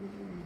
Mm-hmm.